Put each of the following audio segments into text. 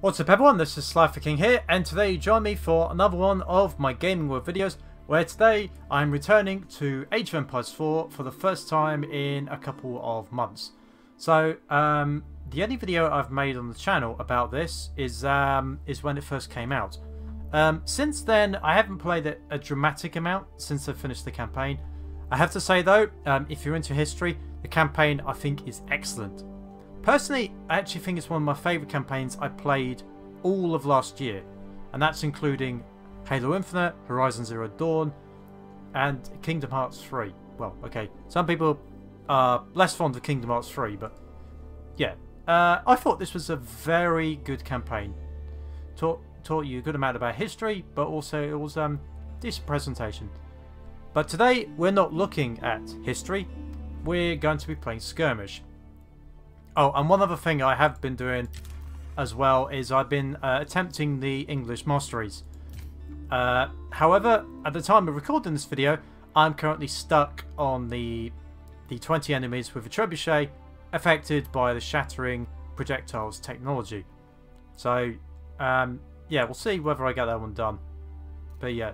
What's up everyone, this is Slifer King here, and today you join me for another one of my Gaming Wheel videos, where today I'm returning to Age of Empires 4 for the first time in a couple of months. So, um, the only video I've made on the channel about this is um, is when it first came out. Um, since then, I haven't played it a dramatic amount since I finished the campaign. I have to say though, um, if you're into history, the campaign I think is excellent. Personally, I actually think it's one of my favourite campaigns I played all of last year, and that's including Halo Infinite, Horizon Zero Dawn, and Kingdom Hearts 3. Well, okay, some people are less fond of Kingdom Hearts 3, but yeah. Uh, I thought this was a very good campaign. Taught, taught you a good amount about history, but also it was um, decent presentation. But today, we're not looking at history, we're going to be playing Skirmish. Oh, and one other thing I have been doing as well is I've been uh, attempting the English masteries. Uh, however, at the time of recording this video, I'm currently stuck on the the 20 enemies with a trebuchet affected by the shattering projectiles technology. So, um, yeah, we'll see whether I get that one done. But yeah.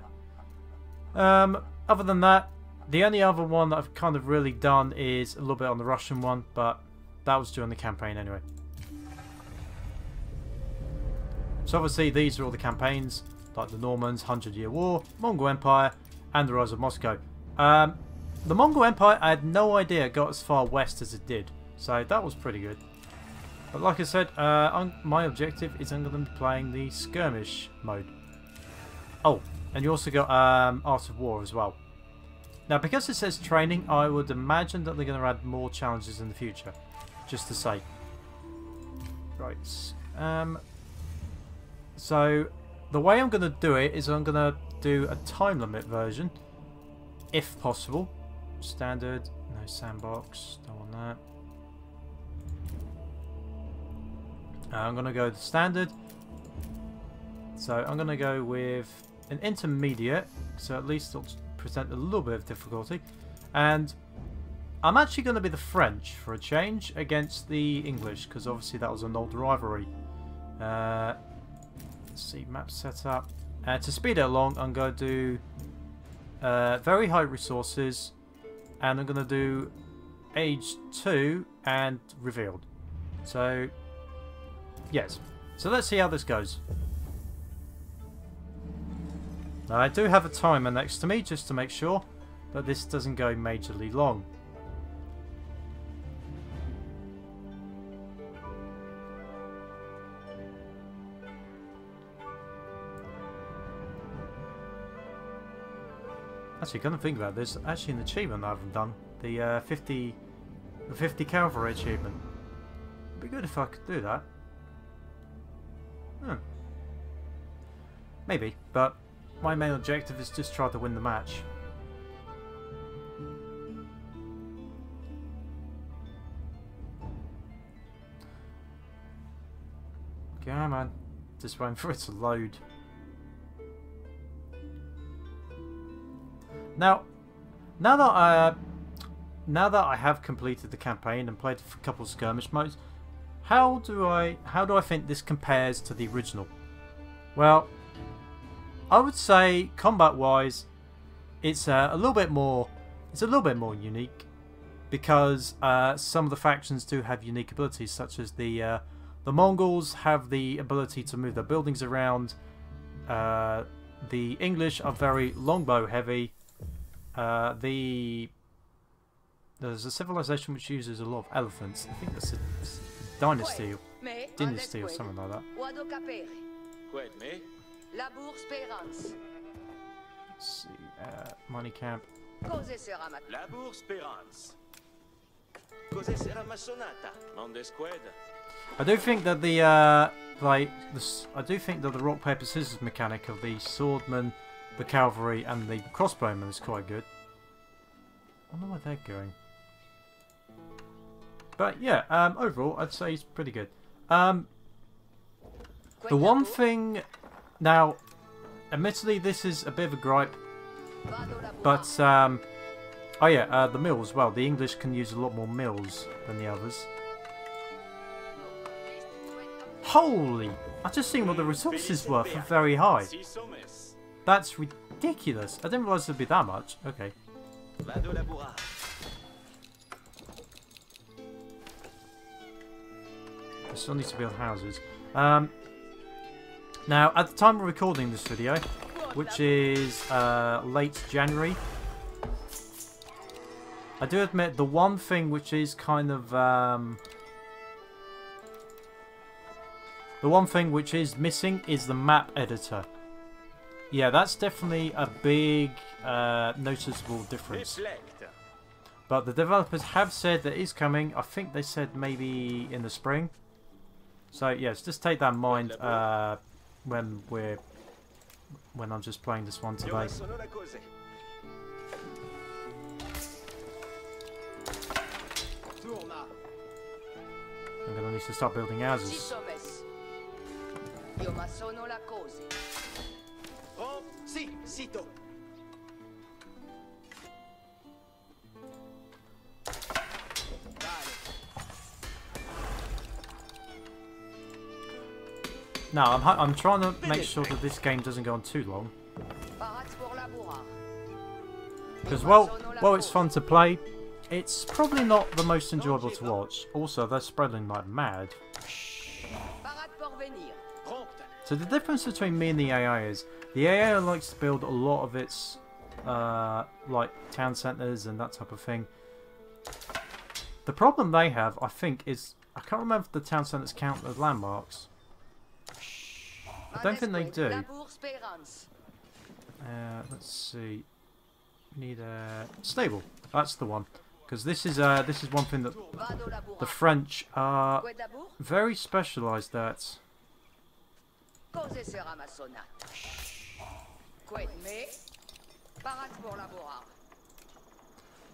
Um, other than that, the only other one that I've kind of really done is a little bit on the Russian one, but that was during the campaign anyway. So obviously these are all the campaigns, like the Normans, Hundred Year War, Mongol Empire, and the Rise of Moscow. Um, the Mongol Empire, I had no idea got as far west as it did, so that was pretty good. But like I said, uh, my objective is I'm going to be playing the skirmish mode. Oh, and you also got um, Art of War as well. Now, because it says training, I would imagine that they're going to add more challenges in the future just to say. Right. Um, so, the way I'm going to do it is I'm going to do a time limit version, if possible. Standard, no sandbox, don't want that. Uh, I'm going to go to standard. So I'm going to go with an intermediate, so at least it'll present a little bit of difficulty. And I'm actually going to be the French for a change against the English because obviously that was an old rivalry. Uh, let's see, map setup. Uh, to speed it along, I'm going to do uh, very high resources and I'm going to do age 2 and revealed. So, yes. So let's see how this goes. Now I do have a timer next to me just to make sure that this doesn't go majorly long. Actually, come to think about this, actually an achievement I haven't done. The uh, 50, the 50 cavalry achievement. It'd be good if I could do that. Hmm. Maybe, but my main objective is just try to win the match. Come on. Just waiting for it to load. Now, now that I, now that I have completed the campaign and played a couple of skirmish modes, how do I, how do I think this compares to the original? Well, I would say combat-wise, it's uh, a little bit more, it's a little bit more unique because uh, some of the factions do have unique abilities, such as the uh, the Mongols have the ability to move their buildings around. Uh, the English are very longbow heavy, uh, the there's a civilization which uses a lot of elephants. I think that's a, a dynasty, or dynasty, or something like that. Let's see, uh, money camp. I do think that the uh, like this, I do think that the rock paper scissors mechanic of the swordman the cavalry and the crossbowman is quite good. I wonder where they're going. But yeah, um, overall, I'd say it's pretty good. Um, the one thing... Now, admittedly, this is a bit of a gripe. But, um, oh yeah, uh, the mills. Well, the English can use a lot more mills than the others. Holy! I just seen what the resources were for very high. That's ridiculous. I didn't realize it'd be that much. Okay. I still need to build houses. Um, now, at the time of recording this video, which is uh, late January, I do admit the one thing which is kind of... Um, the one thing which is missing is the map editor. Yeah, that's definitely a big uh, noticeable difference. But the developers have said that it is coming. I think they said maybe in the spring. So yes, just take that in mind uh, when we're when I'm just playing this one today. I'm gonna need to start building houses. Oh, sì, sito. No, I'm, I'm trying to make sure that this game doesn't go on too long. Because, well, well, it's fun to play. It's probably not the most enjoyable to watch. Also, they're spreading like mad. So the difference between me and the AI is, the AI likes to build a lot of its, uh, like, town centres and that type of thing. The problem they have, I think, is... I can't remember if the town centres count as landmarks. I don't think they do. Uh, let's see. We Need a stable. That's the one. Because this is uh this is one thing that the French are very specialised at.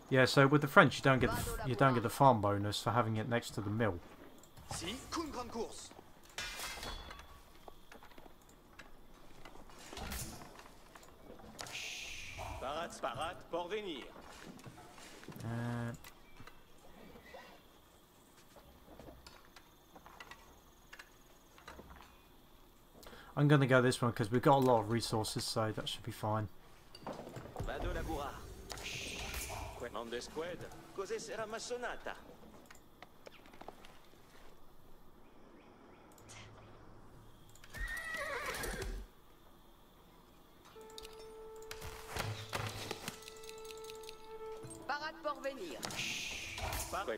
Yeah, so with the French, you don't get the, you don't get the farm bonus for having it next to the mill. Porvenir. Uh, I'm going to go this one because we've got a lot of resources, so that should be fine. de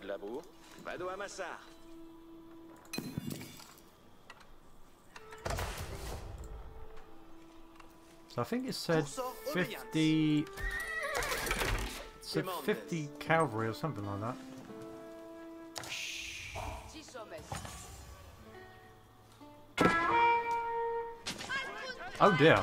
labour. Vado amassar. So I think it said 50... It said 50 cavalry or something like that. Oh dear.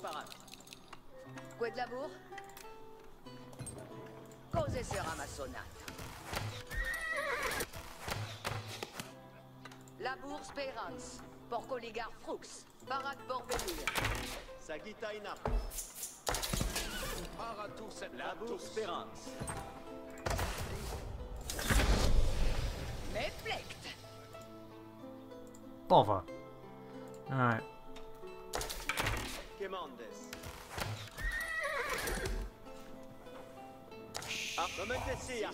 parade. Quoi de l'amour? Cos'è sarà massonata? Labour Sperance, Porco Ligar Frux, Barak Borbellir. Sagitaina. Paratur Labour Sperance. Meflect. Bon, enfin. Ouais. Quemandes. Arromantesi,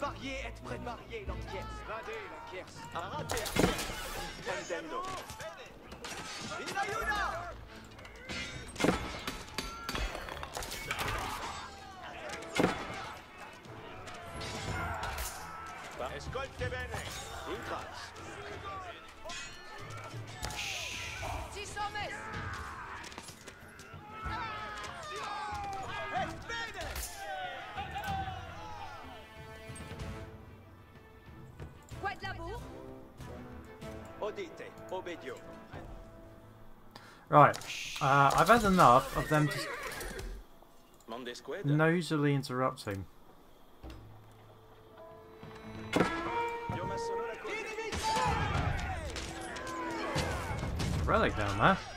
Parier, être prêt, parier, l'enquête. Vadé, l'enquête. Arrate, Nintendo. Yuna! Ayuda! Escolte bene. Intras. Ci sommes! Et bene! Quoi de la? Odite, obedio. Right. Uh, I've had enough of them just nosily interrupting. Relic down there.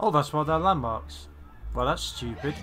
Oh, that's why they're landmarks. Well, that's stupid.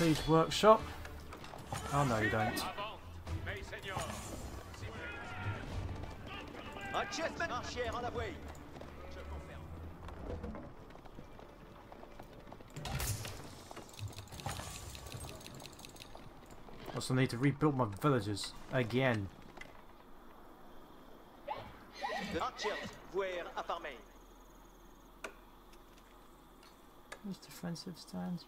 Siege workshop. Oh no, you don't. Avant, mes seigneurs. Archers, Archer en avoué! Also need to rebuild my villages again. These defensive stands.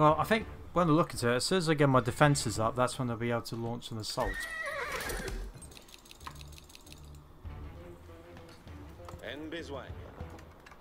Well, I think when I look at it, as soon as I get my defences up, that's when I'll be able to launch an assault. En besoin.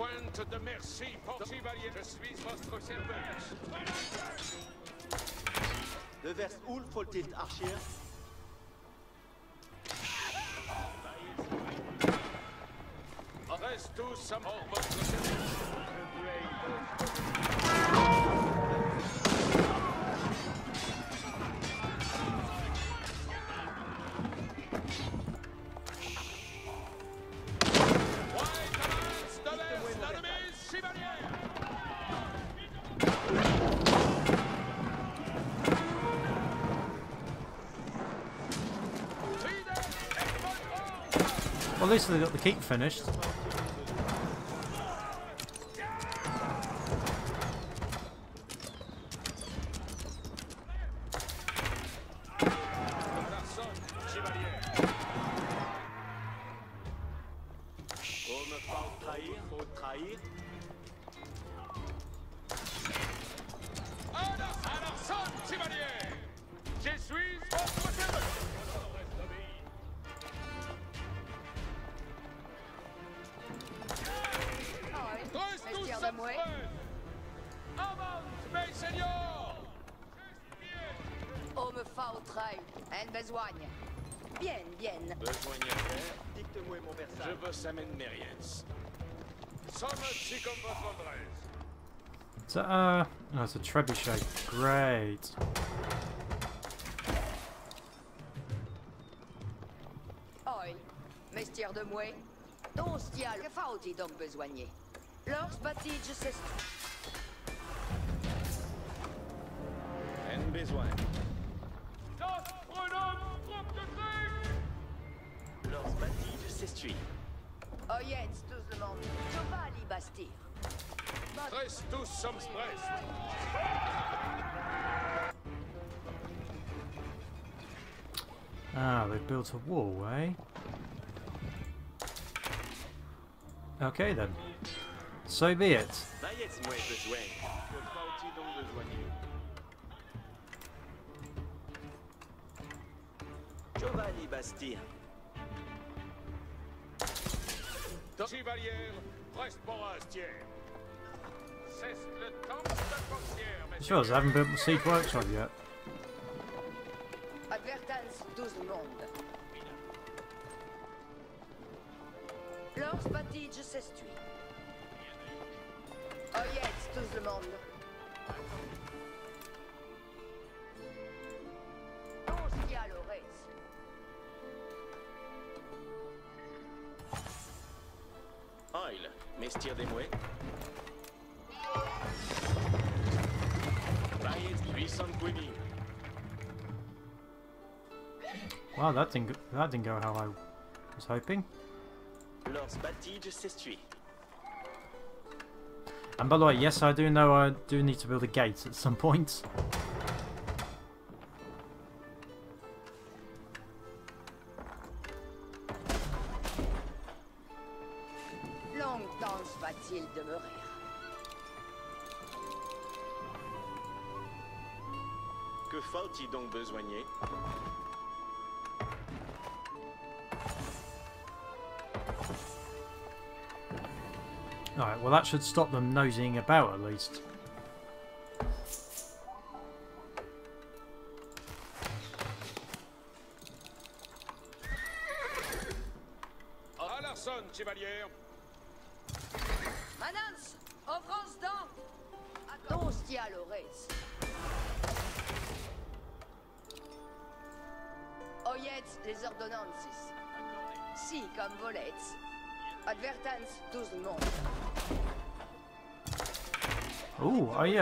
Pointe de merci pour chevalier. Je suis votre service. Le vers Ulf Foltilt Archer. Reste tous à mort votre service. Least they got the keep finished. trebuchet. Great. Oi, mestière de mouet. Dons dia, que faudi donc besoigné. Lors batige c'est... En besoin. Das Brunum, Trupp de Krieg! Lors batige s'estuie. Oyens, tous le monde. Giovanni Bastir. Reste tous sommes prêts. Ah, they built a wall, eh? Okay then. So be it. Maillez-moi besoin. Que faut-il donc? Giovanni Bastir. Chevalier, reste Sure, I haven't built the siege workshop yet. Advertance, tous le monde. Wow, that didn't go, that didn't go how I was hoping. Lors bâti, je s'essuie. And by the way, yes, I do know I do need to build a gate at some point. Que faut-il donc besoigner? Alright, well that should stop them nosing about at least.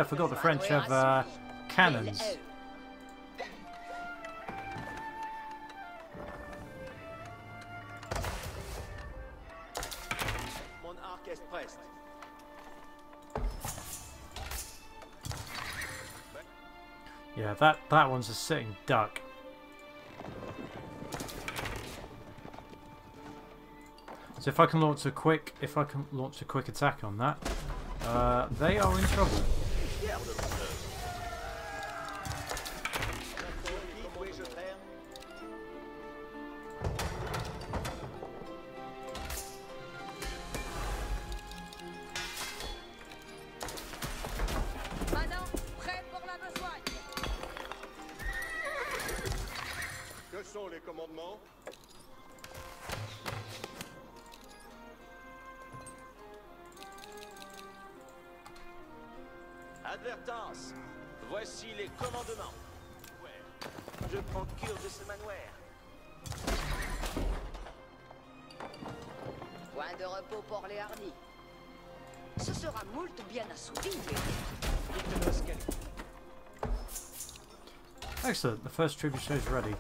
Forgot the French have uh, cannons. Yeah, that that one's a sitting duck. So if I can launch a quick, if I can launch a quick attack on that, uh, they are in trouble. Advertance. Voici les commandements. Je prends cure de ce manoir. Point de repos pour les hardis. Ce sera moult bien assouvi. Excellent, the first trebuchet is ready.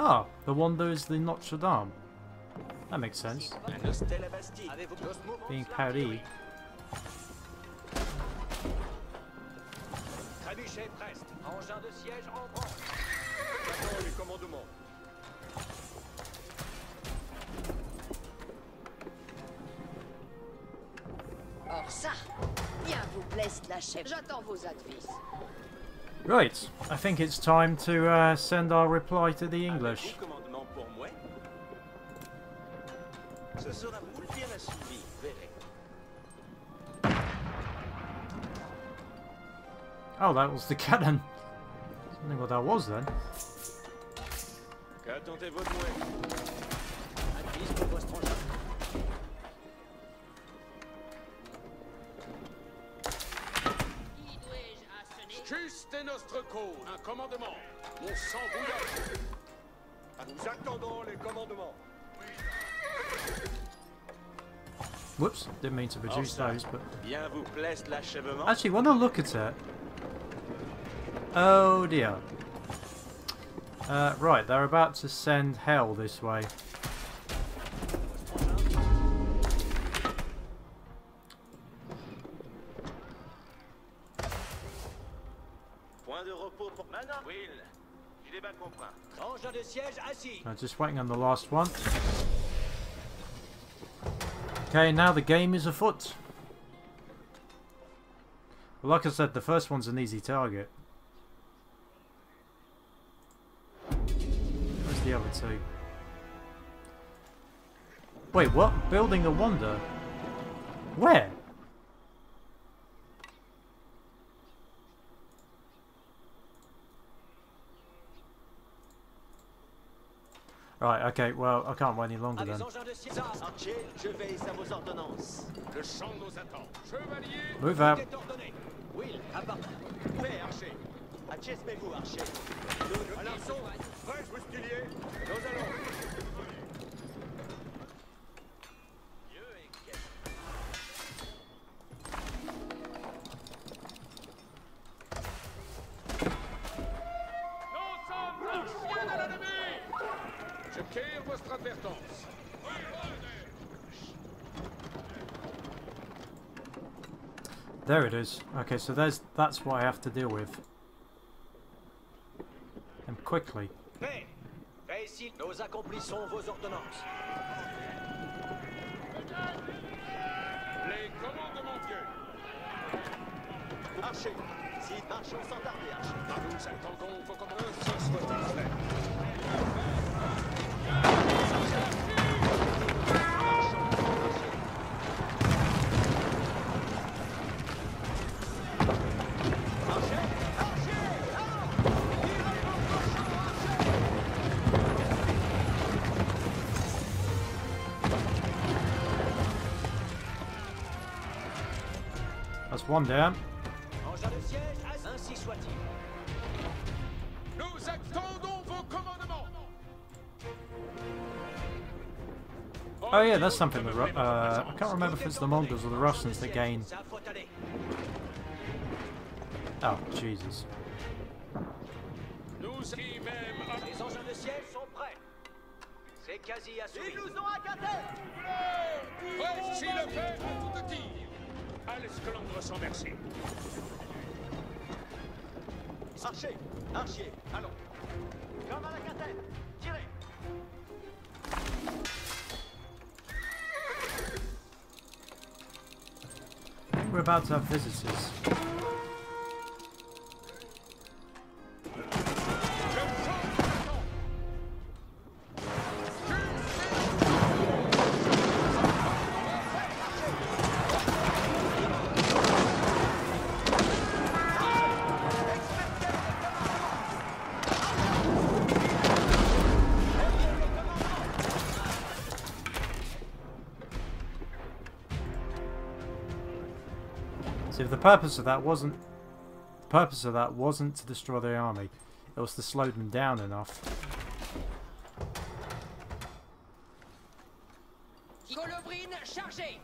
Ah, the one that is the Notre Dame. That makes sense. Being Paris. Trébuchet preste. Engin de siège en branche. J'attends les commandements. Or ça, bien vous blesse la chef. J'attends vos advices. Right, I think it's time to uh, send our reply to the English. Avez-vous commandement pour moi Ce sera moule bien assouvi. Verrez. Oh, that was the cannon. I think what that was then. Juste notre cause. Un commandement. Mon sang bouillonne. Nous attendons les commandements. Whoops, didn't mean to produce ça. those, but... Bien vous. Actually, when I look at it... Oh dear. Uh, right, they're about to send hell this way. Just waiting on the last one. Okay, now the game is afoot. Well, like I said, the first one's an easy target. Where's the other two? Wait, what? Building a wonder? Where? Right, okay, well, I can't wait any longer Avec then. engin de votre. There it is. Okay, so there's that's what I have to deal with. And quickly. Paix. Paix ici. Nous accomplissons vos ordonnances. Les commandements Archer. Si, marchons sans tarder, Archer. Nous attendons vos commandements. Ainsi soit-il fait. That's one down. Oh yeah, that's something the Ru- uh, I can't remember if it's the Mongols or the Russians that gain. Ça faut aller. Oh Jesus! Nous qui même Les engins de siège sont prêts. C'est quasi assouvi. ont accaté Voici le fait à toute tire. À l'esclandre sans merci. Archer. Archer. Allons. Comme à la catène. To have visitors. See, if the purpose of that wasn't the purpose of that wasn't to destroy the army, it was to slow them down enough. Colobrine, chargez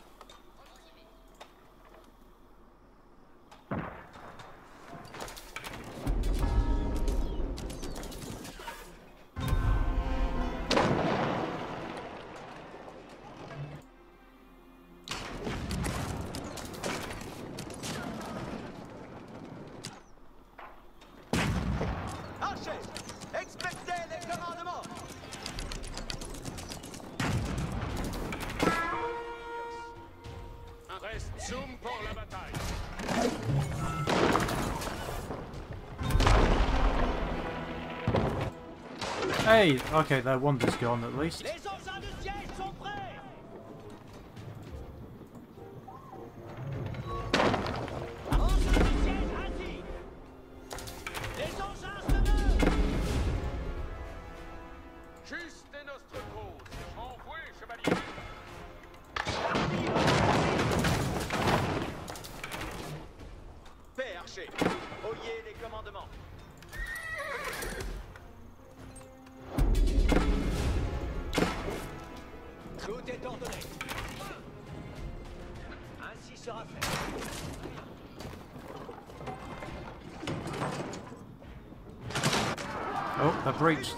Hey, okay, their wonder's gone at least. Les engins de siège sont they're breached.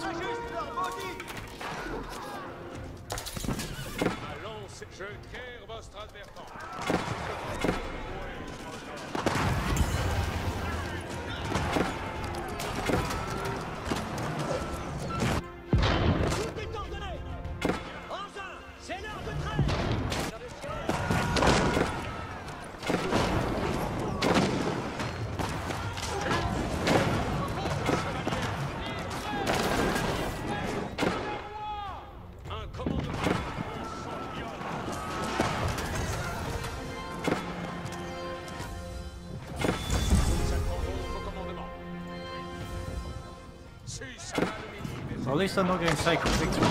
Least they're not getting taken victory.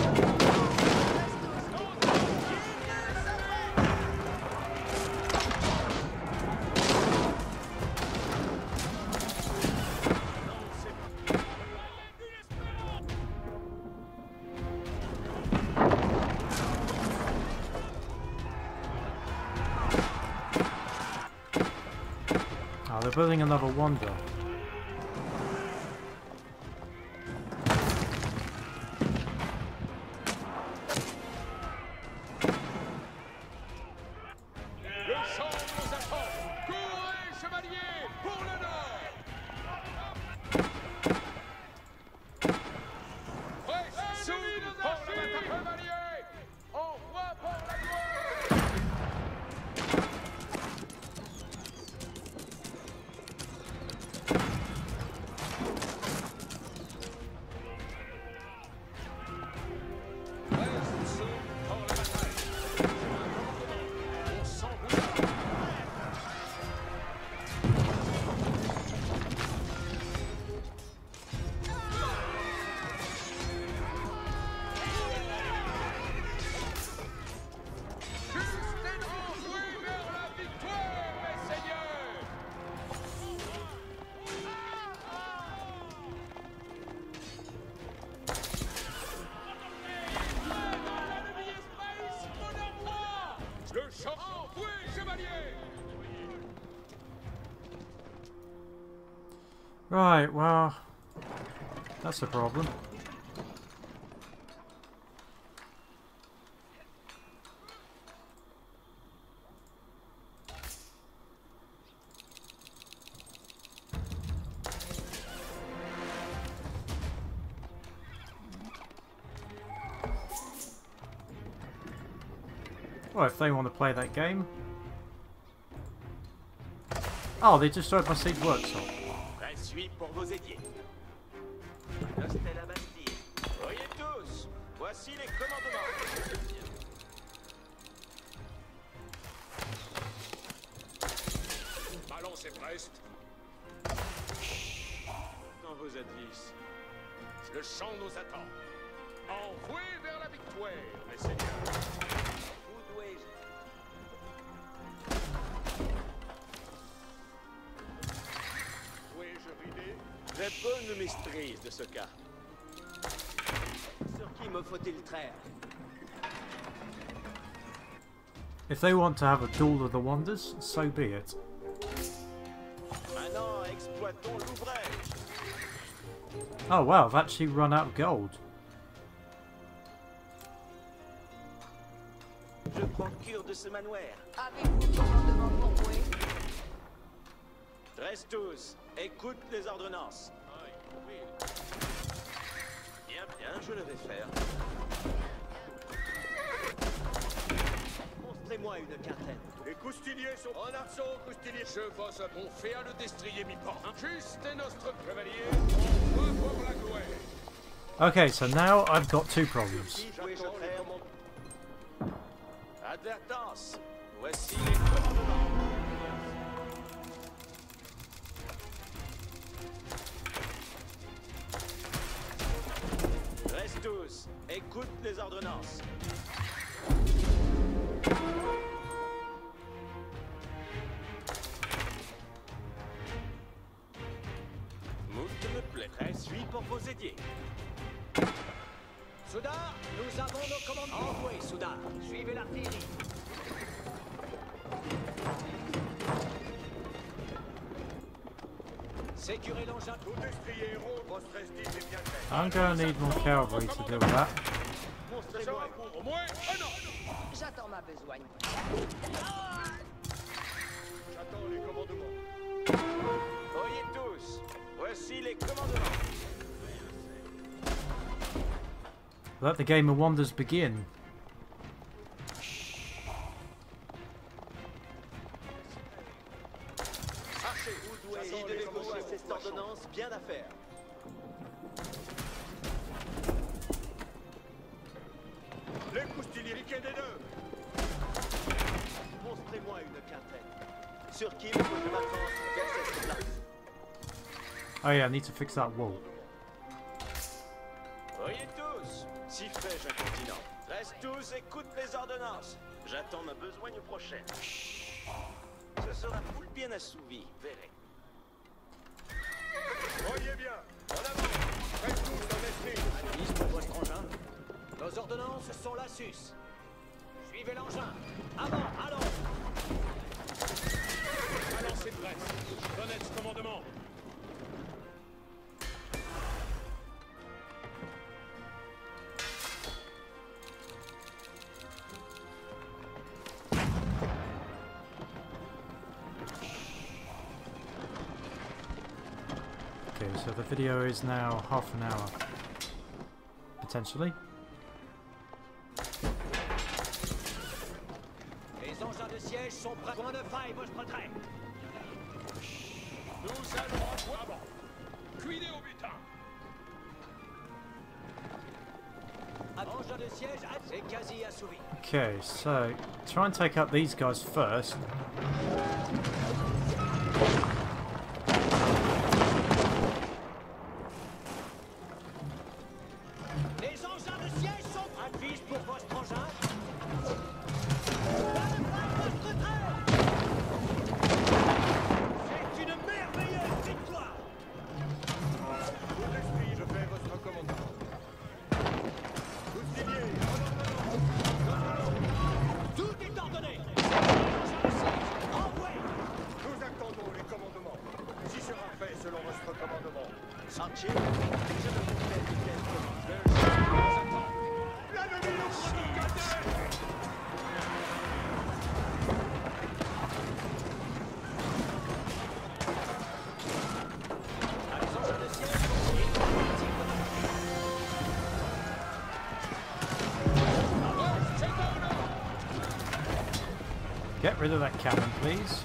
Oh, they're building another wonder. Right, well, that's a problem. Well, if they want to play that game. Oh, they destroyed my siege workshop. Pour vos. Restez la Bastille. Voyez tous, voici les commandements. Balance est preste. Quand vous êtes ici. Le champ nous attend. Envoué vers la victoire, mes seigneurs. Rider J'ai bonne maîtrise de ce cas. Sur qui me faut-il traire If they want to have a duel of the wonders, so be it. Maintenant, exploitons l'ouvrage. Oh wow, I've actually run out of gold. Je écoute les ordonnances. Bien, bien, je le vais faire. Montrez-moi une quintaine. Les coustiniers sont en assaut, coustiniers. Je vos on fait à le destrier mi-port. Juste est notre chevalier, on va pour la gloire. Okay, so now I've got two problems. Advertence. Voici les tous. Écoute les ordonnances. Moult me plaît. Suis pour vos édiers. Soudard, nous avons nos commandements. Envoyez, Soudard. Suivez l'artillerie. Sécurez l'engin. Tout destrier héros, I'm gonna need more cavalry to deal with that. Let the game of wonders begin. I need to fix that wall. Voyez tous. Si frais un continent. Reste tous, écoute les ordonnances. J'attends ma besogne prochaine. Ce sera foule bien assouvi, verrez. Voyez bien. En avant. Faites tous esprit. Analyse pour votre engin. Nos ordonnances sont la. So the video is now half an hour. Potentially. Les engins de siège sont prêts. Point de faille, votre retrait. Nous allons en point avant. Cuidez au butin. Engin de siège, c'est quasi assouvi. Okay, so try and take out these guys first. Get rid of that cannon, please.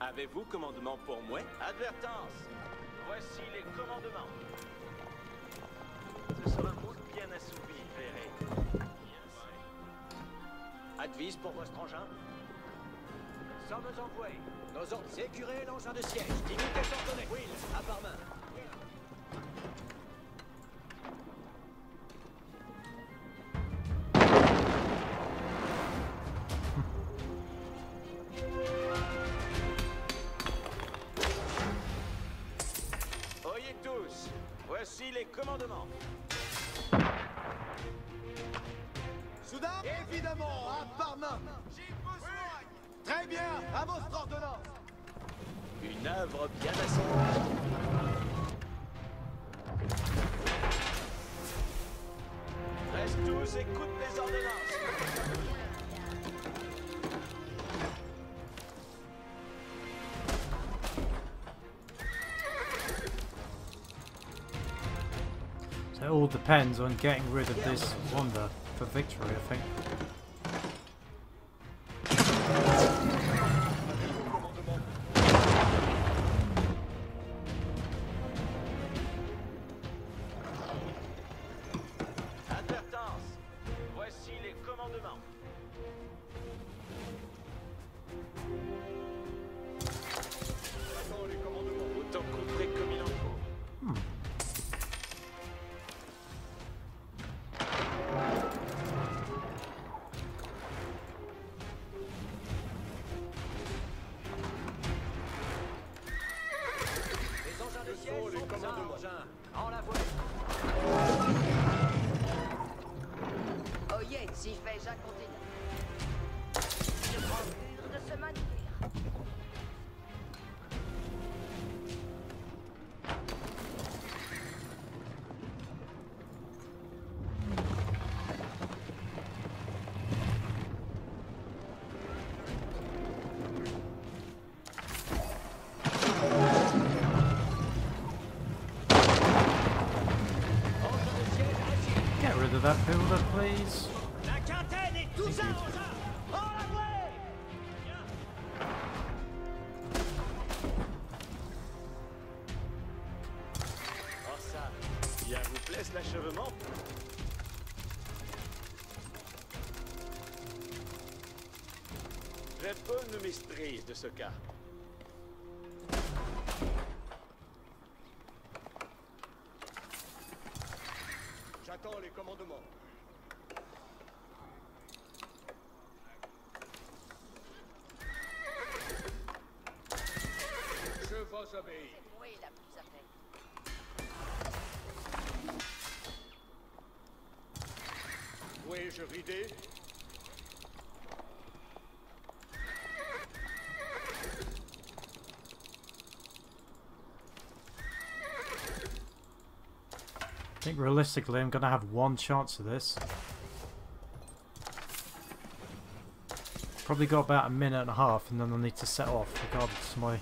Avez-vous commandement pour moi? Advertance Voici les commandements. Ce sera moule bien assouvi, verrez. Advise pour votre engin Sommes envoyés. Nos ordres sécurer l'engin de siège. Dignité ordonnée. Will, à part main. Depends on getting rid of this wonder for victory, I think. Ça, bien vous plaise l'achèvement. J'ai peu de maîtrise de ce cas. I think realistically I'm going to have one chance of this. Probably got about a minute and a half and then I'll need to set off regardless of my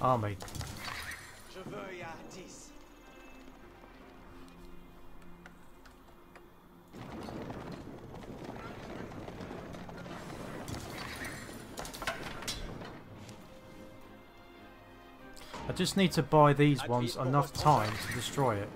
army. Just need to buy these ones enough time to destroy it.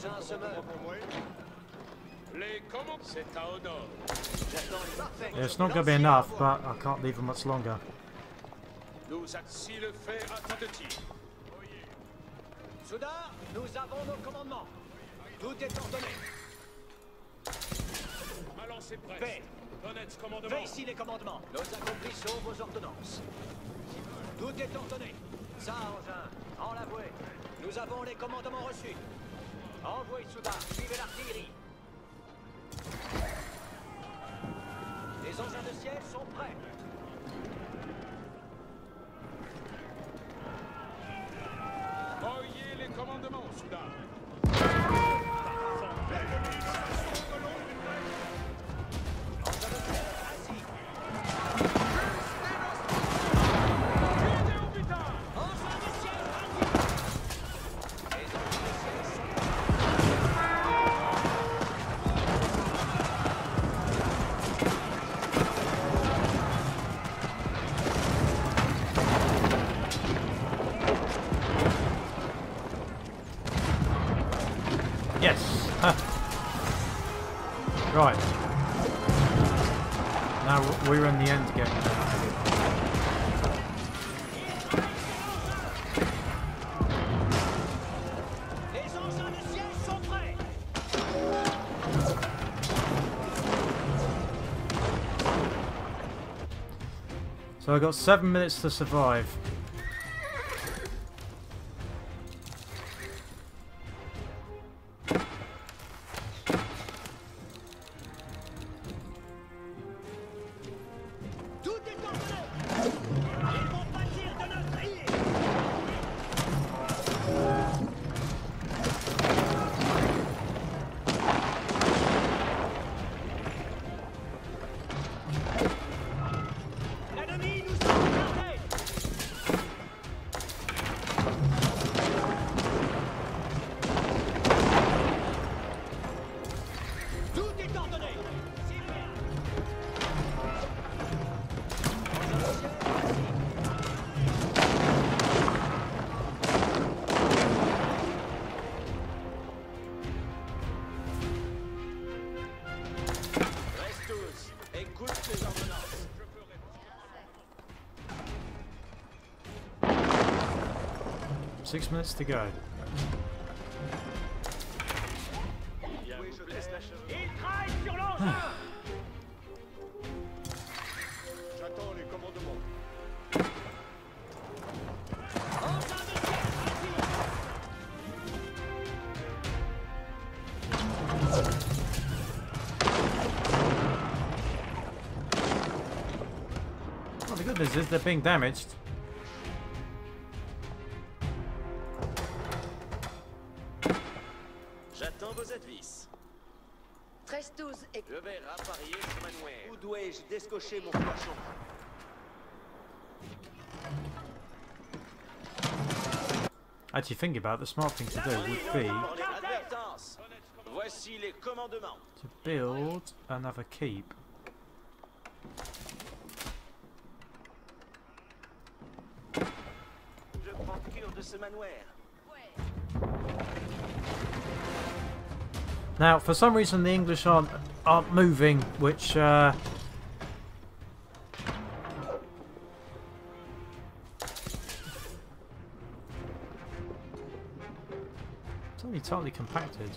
Se. Les commandes, c'est à it's not going to be enough, but I can't leave them much longer. Nous si le fait à tout de tir. Soudain, nous avons nos commandements. Tout est ordonné. Est prête. Paix. Commandement. Ici les commandements. Nos accomplissions vos ordonnances. Tout est ordonné. Ça, engin, en l'avouer. Nous avons les commandements reçus. Envoyez Soudain, suivez l'artillerie. Les engins de siège sont prêts. So I've got seven minutes to survive. De siège parti Oh, the good news is they're being damaged. Actually, think about it, the smart thing to do would be Advertence. Voici les commandements. to build another keep. Je prends cure de ce manoir. Now, for some reason, the English aren't aren't moving, which uh, only compacted.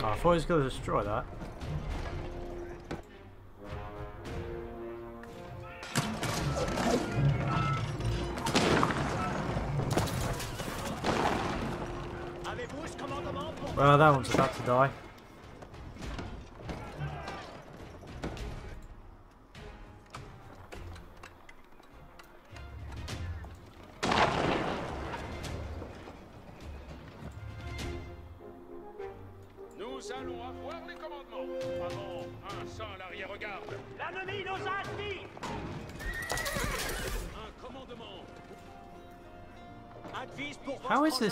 Oh, I thought he was going to destroy that. Well, that one's about to die.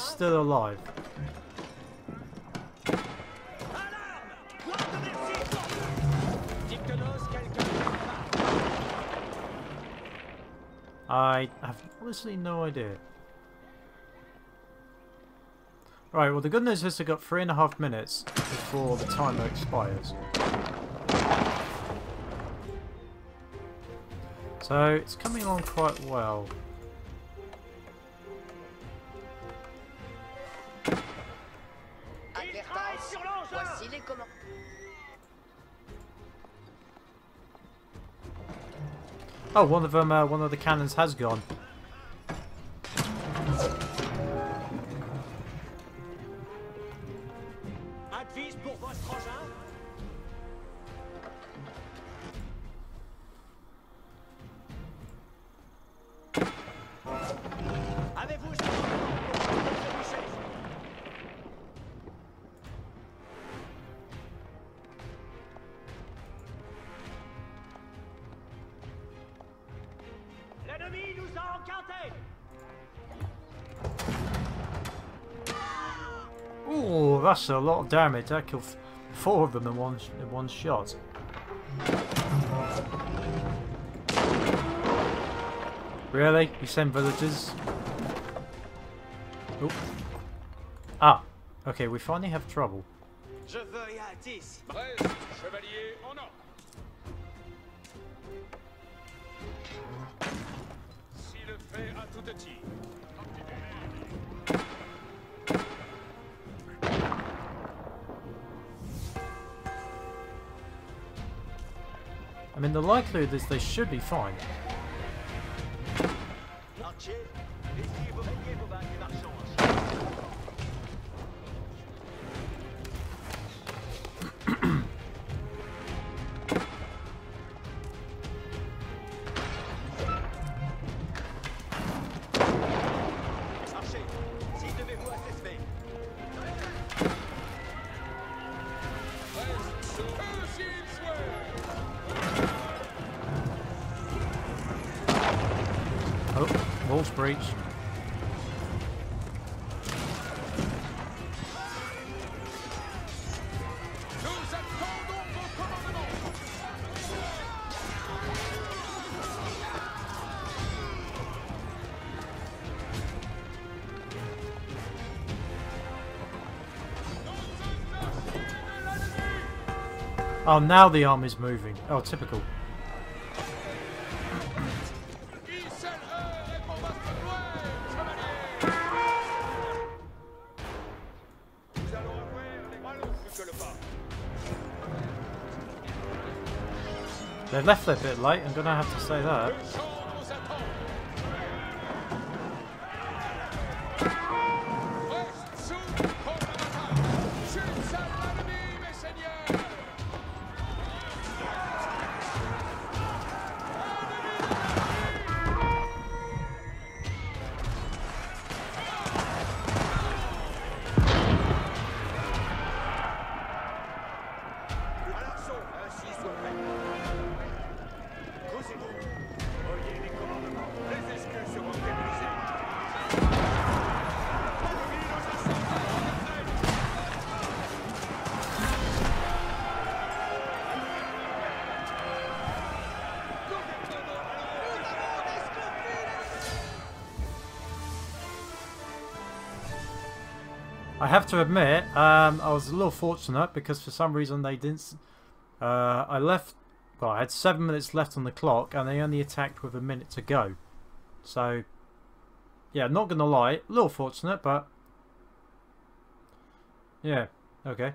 Is still alive? I have honestly no idea. Right, well the good news is I've got three and a half minutes before the timer expires. So it's coming along quite well. Oh, one of them, uh, one of the cannons has gone. That's a lot of damage. That killed four of them in one in one shot. Really? You send villagers? Oop. Ah. Okay, we finally have trouble. Mean, the likelihood is they should be fine. Oh, now the army's moving. Oh, typical. They left a bit late, I'm gonna have to say that. I have to admit, um, I was a little fortunate because for some reason they didn't. Uh, I left. Well, I had seven minutes left on the clock, and they only attacked with a minute to go. So, yeah, not gonna lie, a little fortunate, but yeah, okay.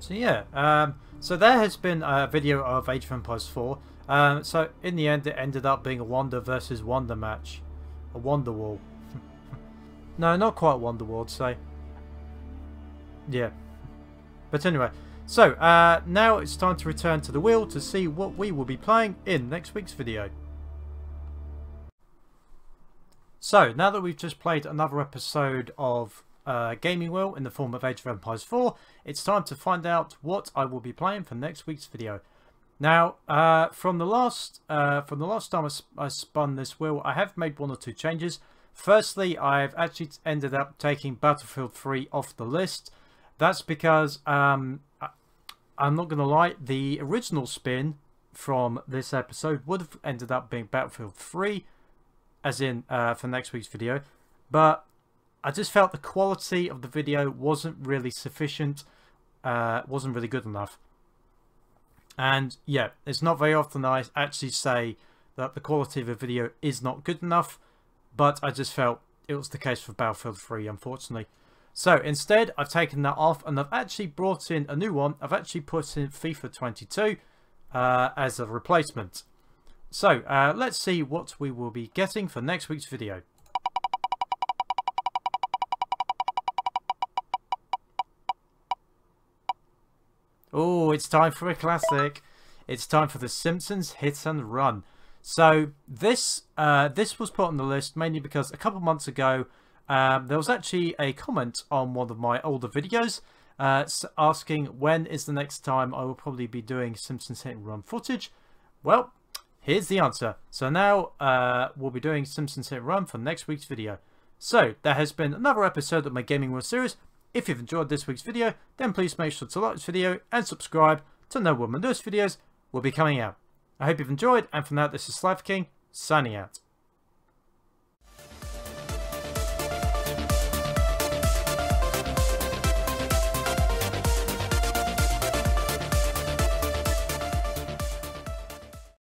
So yeah, um, so there has been a video of Age of Empires 4. Um, so in the end, it ended up being a Wonder versus Wonder match, a Wonder Wall. no, not quite Wonder Wall, say. Yeah, but anyway, so uh, now it's time to return to the wheel to see what we will be playing in next week's video. So, now that we've just played another episode of uh, Gaming Wheel in the form of Age of Empires 4, it's time to find out what I will be playing for next week's video. Now, uh, from the last uh, from the last time I, sp- I spun this wheel, I have made one or two changes. Firstly, I've actually ended up taking Battlefield 3 off the list. That's because um, I, I'm not going to lie, the original spin from this episode would have ended up being Battlefield 3, as in uh, for next week's video, but I just felt the quality of the video wasn't really sufficient, uh, wasn't really good enough. And yeah, it's not very often I actually say that the quality of a video is not good enough, but I just felt it was the case for Battlefield 3, unfortunately. So instead, I've taken that off and I've actually brought in a new one. I've actually put in FIFA 22 uh, as a replacement. So uh, let's see what we will be getting for next week's video. Oh, it's time for a classic. It's time for The Simpsons Hit and Run. So this uh, this was put on the list mainly because a couple months ago um, there was actually a comment on one of my older videos uh, asking when is the next time I will probably be doing Simpsons Hit and Run footage. Well, here's the answer. So now uh, we'll be doing Simpsons Hit and Run for next week's video. So there has been another episode of my Gaming World series. If you've enjoyed this week's video, then please make sure to like this video and subscribe to know when my newest videos will be coming out. I hope you've enjoyed, and for now, this is Slifer King, signing out.